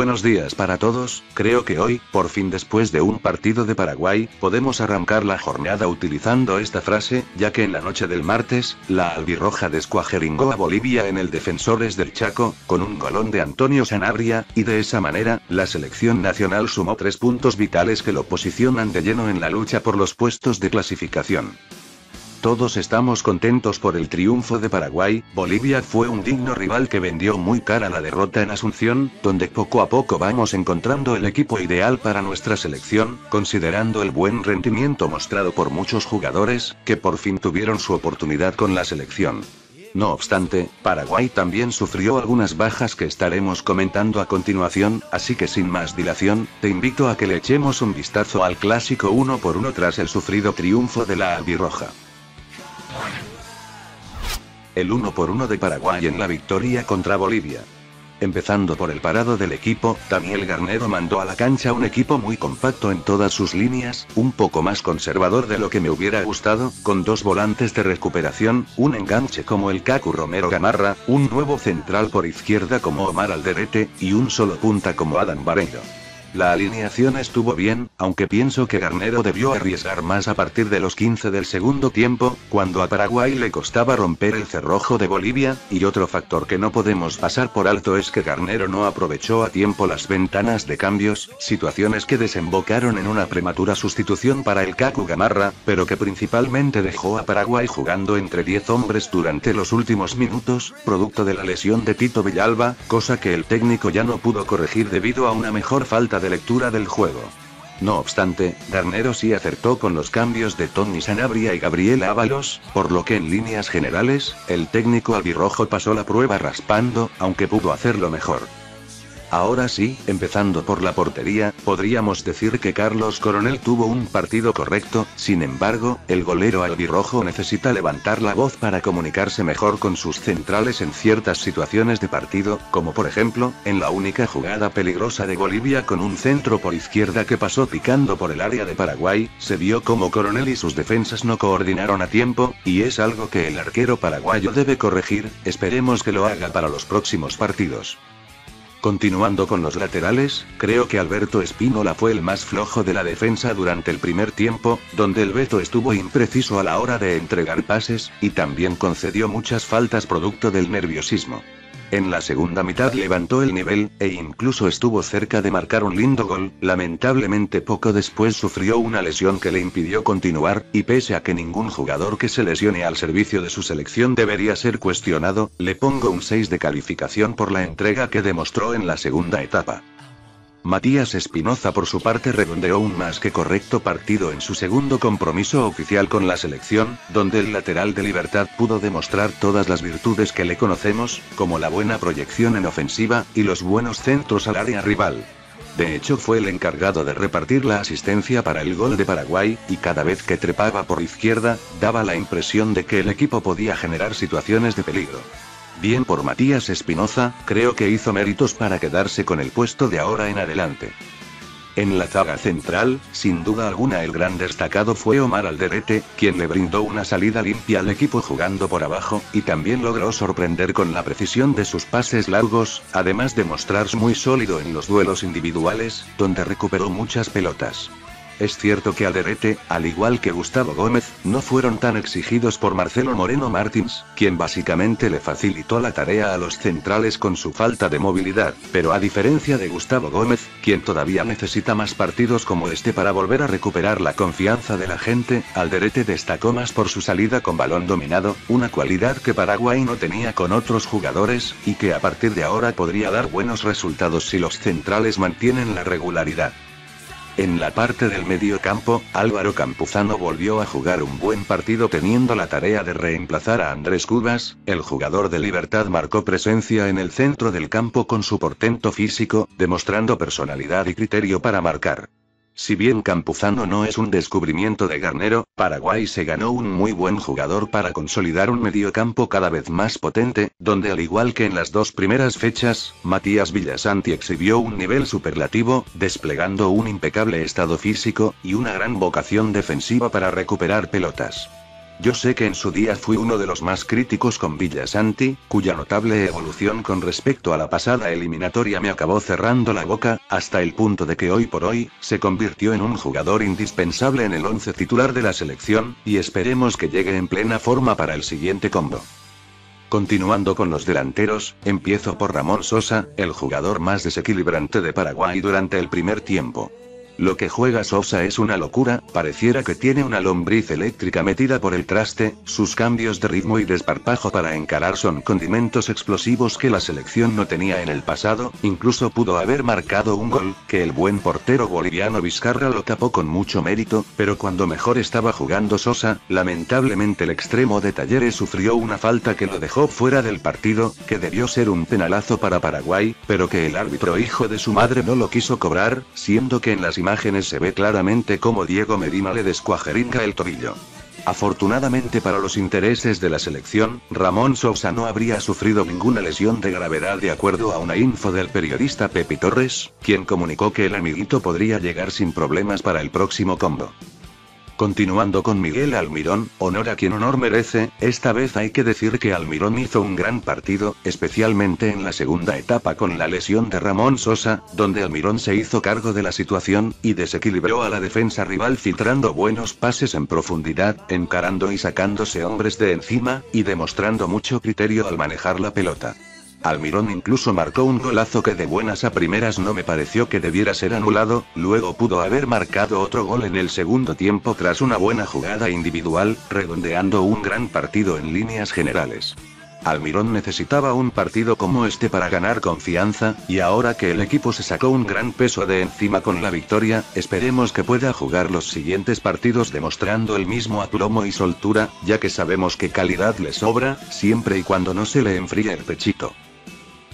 Buenos días para todos, creo que hoy, por fin después de un partido de Paraguay, podemos arrancar la jornada utilizando esta frase, ya que en la noche del martes, la albirroja descuajeringó a Bolivia en el Defensores del Chaco, con un golón de Antonio Sanabria, y de esa manera, la selección nacional sumó tres puntos vitales que lo posicionan de lleno en la lucha por los puestos de clasificación. Todos estamos contentos por el triunfo de Paraguay, Bolivia fue un digno rival que vendió muy cara la derrota en Asunción, donde poco a poco vamos encontrando el equipo ideal para nuestra selección, considerando el buen rendimiento mostrado por muchos jugadores, que por fin tuvieron su oportunidad con la selección. No obstante, Paraguay también sufrió algunas bajas que estaremos comentando a continuación, así que sin más dilación, te invito a que le echemos un vistazo al clásico uno por uno tras el sufrido triunfo de la albirroja. El 1 por 1 de Paraguay en la victoria contra Bolivia. Empezando por el parado del equipo, Daniel Garnero mandó a la cancha un equipo muy compacto en todas sus líneas, un poco más conservador de lo que me hubiera gustado, con dos volantes de recuperación, un enganche como el Cacu Romero Gamarra, un nuevo central por izquierda como Omar Alderete, y un solo punta como Adam Barreiro. La alineación estuvo bien, aunque pienso que Garnero debió arriesgar más a partir de los 15 del segundo tiempo, cuando a Paraguay le costaba romper el cerrojo de Bolivia, y otro factor que no podemos pasar por alto es que Garnero no aprovechó a tiempo las ventanas de cambios, situaciones que desembocaron en una prematura sustitución para el Kaku Gamarra, pero que principalmente dejó a Paraguay jugando entre 10 hombres durante los últimos minutos, producto de la lesión de Tito Villalba, cosa que el técnico ya no pudo corregir debido a una mejor falta de lectura del juego. No obstante, Garnero sí acertó con los cambios de Tony Sanabria y Gabriel Ábalos, por lo que en líneas generales, el técnico albirrojo pasó la prueba raspando, aunque pudo hacerlo mejor. Ahora sí, empezando por la portería, podríamos decir que Carlos Coronel tuvo un partido correcto, sin embargo, el golero albirrojo necesita levantar la voz para comunicarse mejor con sus centrales en ciertas situaciones de partido, como por ejemplo, en la única jugada peligrosa de Bolivia con un centro por izquierda que pasó picando por el área de Paraguay, se vio como Coronel y sus defensas no coordinaron a tiempo, y es algo que el arquero paraguayo debe corregir, esperemos que lo haga para los próximos partidos. Continuando con los laterales, creo que Alberto Espínola fue el más flojo de la defensa durante el primer tiempo, donde el Beto estuvo impreciso a la hora de entregar pases, y también concedió muchas faltas producto del nerviosismo. En la segunda mitad levantó el nivel, e incluso estuvo cerca de marcar un lindo gol, lamentablemente poco después sufrió una lesión que le impidió continuar, y pese a que ningún jugador que se lesione al servicio de su selección debería ser cuestionado, le pongo un 6 de calificación por la entrega que demostró en la segunda etapa. Matías Espinoza por su parte redondeó un más que correcto partido en su segundo compromiso oficial con la selección, donde el lateral de Libertad pudo demostrar todas las virtudes que le conocemos, como la buena proyección en ofensiva, y los buenos centros al área rival. De hecho fue el encargado de repartir la asistencia para el gol de Paraguay, y cada vez que trepaba por izquierda, daba la impresión de que el equipo podía generar situaciones de peligro. Bien por Matías Espinoza, creo que hizo méritos para quedarse con el puesto de ahora en adelante. En la zaga central, sin duda alguna el gran destacado fue Omar Alderete, quien le brindó una salida limpia al equipo jugando por abajo, y también logró sorprender con la precisión de sus pases largos, además de mostrarse muy sólido en los duelos individuales, donde recuperó muchas pelotas. Es cierto que Alderete, al igual que Gustavo Gómez, no fueron tan exigidos por Marcelo Moreno Martins, quien básicamente le facilitó la tarea a los centrales con su falta de movilidad, pero a diferencia de Gustavo Gómez, quien todavía necesita más partidos como este para volver a recuperar la confianza de la gente, Alderete destacó más por su salida con balón dominado, una cualidad que Paraguay no tenía con otros jugadores, y que a partir de ahora podría dar buenos resultados si los centrales mantienen la regularidad. En la parte del medio campo, Álvaro Campuzano volvió a jugar un buen partido teniendo la tarea de reemplazar a Andrés Cubas, el jugador de Libertad marcó presencia en el centro del campo con su portento físico, demostrando personalidad y criterio para marcar. Si bien Campuzano no es un descubrimiento de Garnero, Paraguay se ganó un muy buen jugador para consolidar un mediocampo cada vez más potente, donde al igual que en las dos primeras fechas, Matías Villasanti exhibió un nivel superlativo, desplegando un impecable estado físico, y una gran vocación defensiva para recuperar pelotas. Yo sé que en su día fui uno de los más críticos con Villasanti, cuya notable evolución con respecto a la pasada eliminatoria me acabó cerrando la boca, hasta el punto de que hoy por hoy, se convirtió en un jugador indispensable en el once titular de la selección, y esperemos que llegue en plena forma para el siguiente combo. Continuando con los delanteros, empiezo por Ramón Sosa, el jugador más desequilibrante de Paraguay durante el primer tiempo. Lo que juega Sosa es una locura, pareciera que tiene una lombriz eléctrica metida por el traste, sus cambios de ritmo y desparpajo para encarar son condimentos explosivos que la selección no tenía en el pasado, incluso pudo haber marcado un gol, que el buen portero boliviano Vizcarra lo tapó con mucho mérito, pero cuando mejor estaba jugando Sosa, lamentablemente el extremo de Talleres sufrió una falta que lo dejó fuera del partido, que debió ser un penalazo para Paraguay, pero que el árbitro hijo de su madre no lo quiso cobrar, siendo que en las imágenes se ve claramente cómo Diego Medina le descuajeringa el tobillo. Afortunadamente para los intereses de la selección, Ramón Sousa no habría sufrido ninguna lesión de gravedad de acuerdo a una info del periodista Pepi Torres, quien comunicó que el amiguito podría llegar sin problemas para el próximo combo. Continuando con Miguel Almirón, honor a quien honor merece, esta vez hay que decir que Almirón hizo un gran partido, especialmente en la segunda etapa con la lesión de Ramón Sosa, donde Almirón se hizo cargo de la situación, y desequilibró a la defensa rival filtrando buenos pases en profundidad, encarando y sacándose hombres de encima, y demostrando mucho criterio al manejar la pelota. Almirón incluso marcó un golazo que de buenas a primeras no me pareció que debiera ser anulado, luego pudo haber marcado otro gol en el segundo tiempo tras una buena jugada individual, redondeando un gran partido en líneas generales. Almirón necesitaba un partido como este para ganar confianza, y ahora que el equipo se sacó un gran peso de encima con la victoria, esperemos que pueda jugar los siguientes partidos demostrando el mismo aplomo y soltura, ya que sabemos que calidad le sobra, siempre y cuando no se le enfríe el pechito.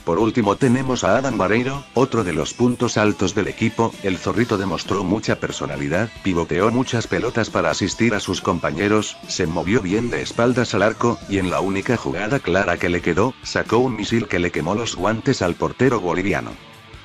Por último tenemos a Adam Vareiro, otro de los puntos altos del equipo, el zorrito demostró mucha personalidad, pivoteó muchas pelotas para asistir a sus compañeros, se movió bien de espaldas al arco, y en la única jugada clara que le quedó, sacó un misil que le quemó los guantes al portero boliviano.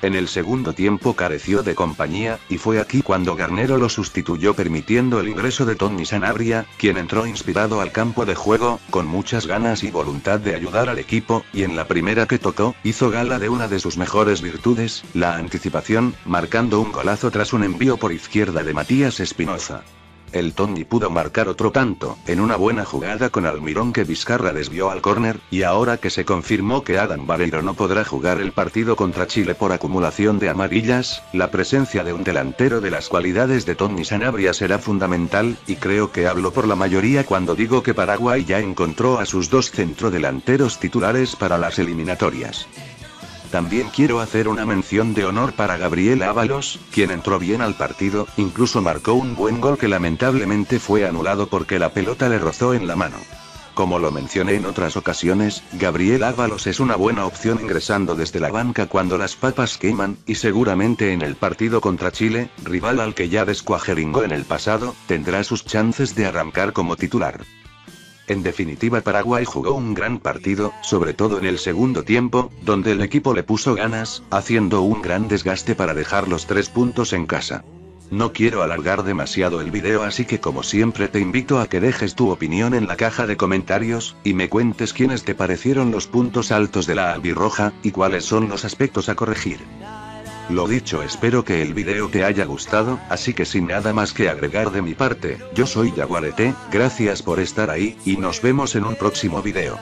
En el segundo tiempo careció de compañía, y fue aquí cuando Garnero lo sustituyó permitiendo el ingreso de Tony Sanabria, quien entró inspirado al campo de juego, con muchas ganas y voluntad de ayudar al equipo, y en la primera que tocó, hizo gala de una de sus mejores virtudes, la anticipación, marcando un golazo tras un envío por izquierda de Matías Espinoza. El Tony pudo marcar otro tanto, en una buena jugada con Almirón que Vizcarra desvió al córner, y ahora que se confirmó que Adam Barreiro no podrá jugar el partido contra Chile por acumulación de amarillas, la presencia de un delantero de las cualidades de Tony Sanabria será fundamental, y creo que hablo por la mayoría cuando digo que Paraguay ya encontró a sus dos centrodelanteros titulares para las eliminatorias. También quiero hacer una mención de honor para Gabriel Ábalos, quien entró bien al partido, incluso marcó un buen gol que lamentablemente fue anulado porque la pelota le rozó en la mano. Como lo mencioné en otras ocasiones, Gabriel Ábalos es una buena opción ingresando desde la banca cuando las papas queman, y seguramente en el partido contra Chile, rival al que ya descuajeringó en el pasado, tendrá sus chances de arrancar como titular. En definitiva Paraguay jugó un gran partido, sobre todo en el segundo tiempo, donde el equipo le puso ganas, haciendo un gran desgaste para dejar los tres puntos en casa. No quiero alargar demasiado el video así que como siempre te invito a que dejes tu opinión en la caja de comentarios, y me cuentes quiénes te parecieron los puntos altos de la albirroja, y cuáles son los aspectos a corregir. Lo dicho espero que el video te haya gustado, así que sin nada más que agregar de mi parte, yo soy Yaguarete, gracias por estar ahí, y nos vemos en un próximo video.